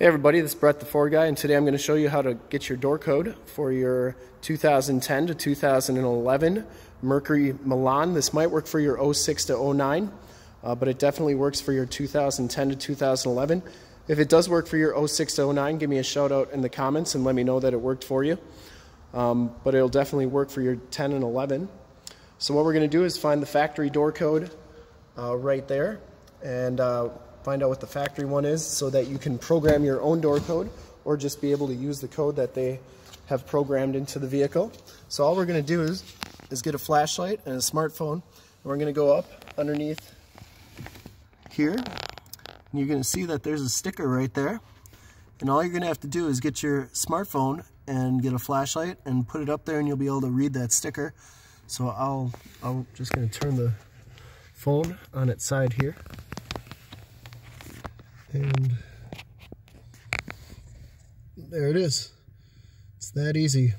Hey everybody, this is Brett the Ford Guy, and today I'm going to show you how to get your door code for your 2010 to 2011 Mercury Milan. This might work for your 06 to 09, uh, but it definitely works for your 2010 to 2011. If it does work for your 06 to 09, give me a shout out in the comments and let me know that it worked for you. Um, but it'll definitely work for your 10 and 11. So what we're going to do is find the factory door code uh, right there, and uh, find out what the factory one is so that you can program your own door code or just be able to use the code that they have programmed into the vehicle. So all we're going to do is, is get a flashlight and a smartphone and we're going to go up underneath here and you're going to see that there's a sticker right there and all you're going to have to do is get your smartphone and get a flashlight and put it up there and you'll be able to read that sticker. So I'll, I'm just going to turn the phone on its side here and there it is. It's that easy.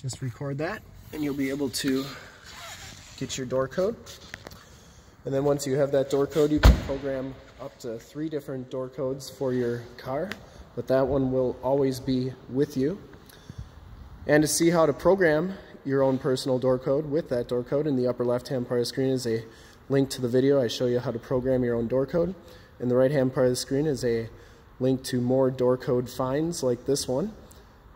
Just record that and you'll be able to get your door code. And then once you have that door code, you can program up to three different door codes for your car, but that one will always be with you. And to see how to program your own personal door code with that door code in the upper left hand part of the screen is a link to the video. I show you how to program your own door code. In the right hand part of the screen is a link to more door code finds like this one.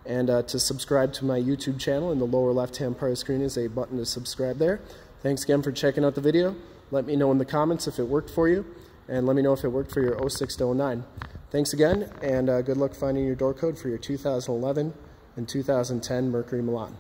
And uh, to subscribe to my YouTube channel in the lower left hand part of the screen is a button to subscribe there. Thanks again for checking out the video. Let me know in the comments if it worked for you and let me know if it worked for your 06 to 09. Thanks again and uh, good luck finding your door code for your 2011 and 2010 Mercury Milan.